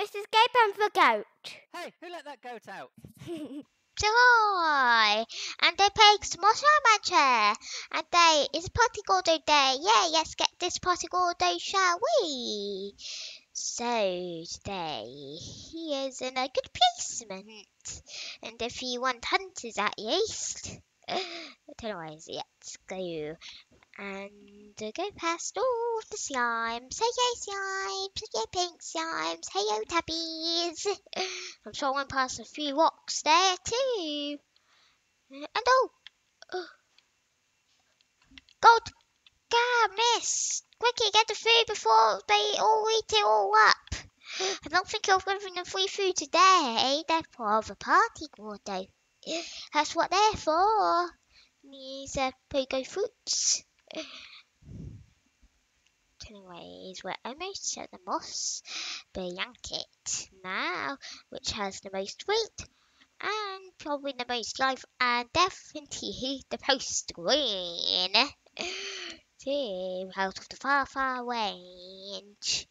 This is Gabe and the goat. Hey, who let that goat out? Joy! And they play Smosh Manager! And they, it's Party Gordo Day! Yeah, let's get this Party Gordo, shall we? So, today, he is in a good placement. And if you want hunters at least, otherwise, let's go. And go past all the slimes. Hey, hey, slimes! Hey, pink slimes! Hey, yo, tabbies! I'm sure I went past a few rocks there too. And oh, God, God, miss! Quickly, get the food before they all eat it all up. I don't think you're giving them free food today. They're part of a party, Gordo. That's what they're for. These uh, pogo fruits. Anyways, we're almost at the moss blanket now, which has the most weight and probably the most life and definitely the most green. Team out of the far, far range.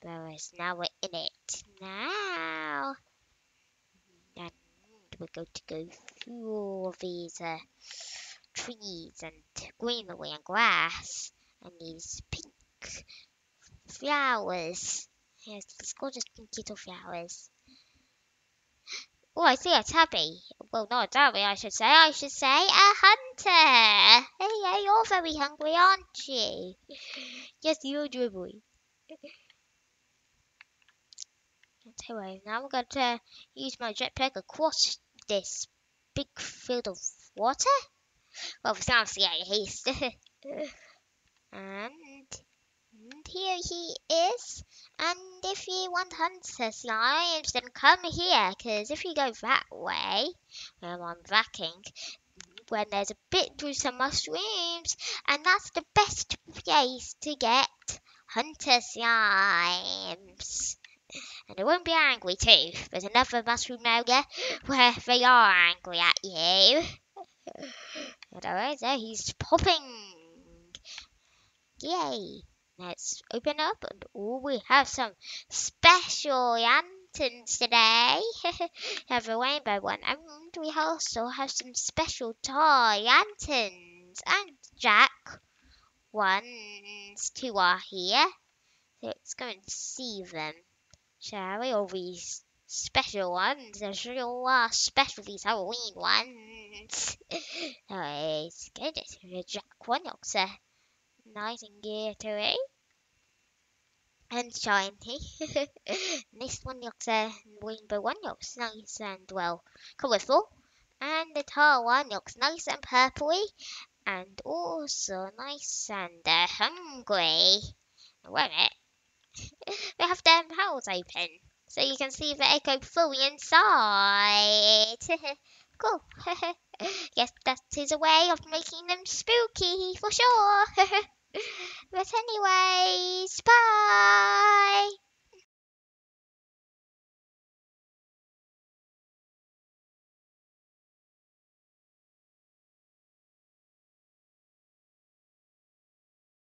Whereas now we're in it now. And we're going to go through all these uh, trees and greenery and grass and these pink flowers. Yes, these gorgeous pink little flowers. Oh, I see a tabby. Well, not a tabby, I should say. I should say a hunter. Hey, hey, you're very hungry, aren't you? Yes, you're boy. Anyway, now I'm going to use my jetpack across this big field of water. Well, for some yeah, he's and, and here he is. And if you want hunter slimes, then come here, because if you go that way, I'm backing, when there's a bit through some mushrooms, and that's the best place to get hunter slimes. And they won't be angry too. There's another mushroom area where they are angry at you. And alright, there he's popping. Yay! Let's open up and oh, we have some special lanterns today. have a rainbow one and we also have some special Tarr lanterns and Jack ones two are here. So let's go and see them. Shall we? All these special ones. They sure are special, these Halloween ones. Anyways, good. Jack one looks uh, nice and glittery and shiny. this one looks uh, rainbow one looks nice and well colourful. And the Tarr one looks nice and purpley and also nice and uh, hungry. Wait a minute. we have them holes open so you can see the echo fully inside. cool. yes, that is a way of making them spooky for sure. but anyways, bye.